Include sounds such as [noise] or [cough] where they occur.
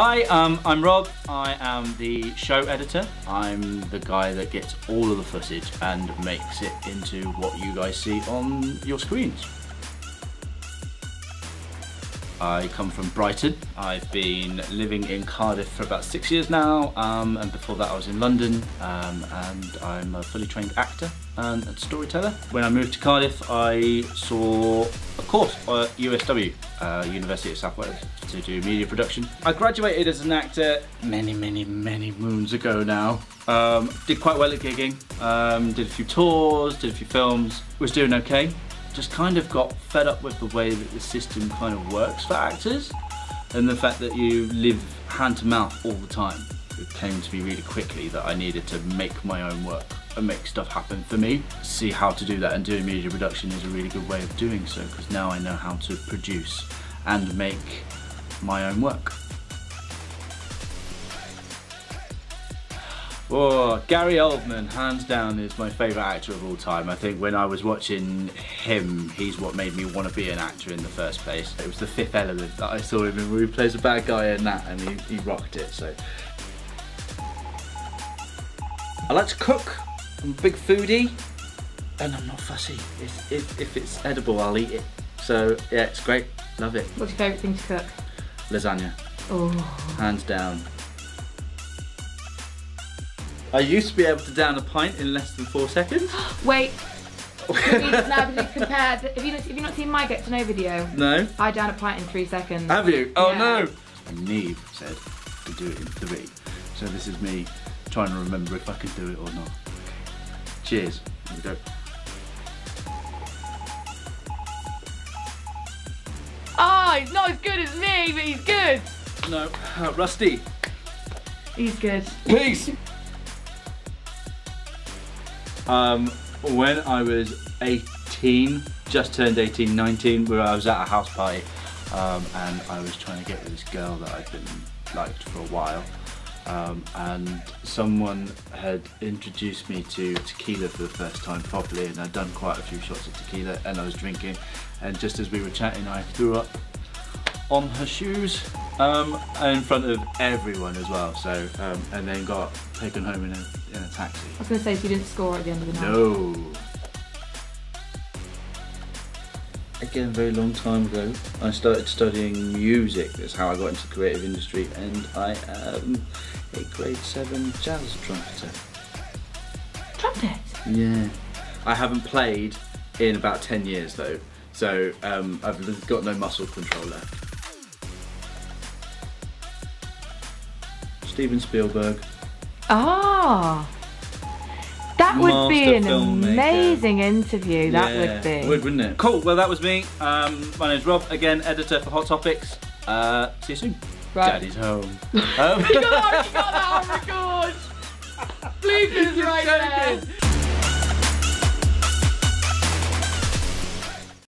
Hi, um, I'm Rob. I am the show editor. I'm the guy that gets all of the footage and makes it into what you guys see on your screens. I come from Brighton. I've been living in Cardiff for about six years now, um, and before that I was in London, um, and I'm a fully trained actor and storyteller. When I moved to Cardiff, I saw a course at USW, uh, University of South Wales, to do media production. I graduated as an actor many, many, many moons ago now. Um, did quite well at gigging, um, did a few tours, did a few films, was doing okay just kind of got fed up with the way that the system kind of works for actors and the fact that you live hand to mouth all the time. It came to me really quickly that I needed to make my own work and make stuff happen for me. See how to do that and doing media production is a really good way of doing so because now I know how to produce and make my own work. Oh, Gary Oldman, hands down, is my favourite actor of all time. I think when I was watching him, he's what made me want to be an actor in the first place. It was the fifth element that I saw him in where he plays a bad guy in that and he, he rocked it, so. I like to cook, I'm a big foodie, and I'm not fussy. If, it's edible, I'll eat it. So yeah, it's great, love it. What's your favourite thing to cook? Lasagna, Oh. hands down. I used to be able to down a pint in less than four seconds. [gasps] Wait. [laughs] Have you've compared, have you, not, have you not seen my get to know video? No. I down a pint in three seconds. Have you? Oh Yeah. no! And Niamh said to do it in three. So this is me trying to remember if I can do it or not. Cheers. Here we go. Oh, he's not as good as me, but he's good. No, uh, Rusty. He's good. Peace. Um, when I was 18, just turned 18, 19, where I was at a house party, um, and I was trying to get with this girl that I'd been liked for a while. Um, and someone had introduced me to tequila for the first time properly, and I'd done quite a few shots of tequila, and I was drinking. And just as we were chatting, I threw up on her shoes um, in front of everyone as well. So, um, and then got taken home in a, in a taxi. I was going to say, so you didn't score at the end of the night. No. Again, a very long time ago, I started studying music. That's how I got into the creative industry, and I am a grade seven jazz trumpeter. Trumpet. Yeah. I haven't played in about 10 years though, so um, I've got no muscle control left. Steven Spielberg. Ah. That would be an filmmaker. amazing interview. That Yeah, would be. Would, wouldn't it? Cool, well that was me. Um, my name's Rob, again, editor for Hot Topex. Uh, see you soon. Right. Daddy's home. [laughs] um, God, you got that on record. Bleep is right there. joking.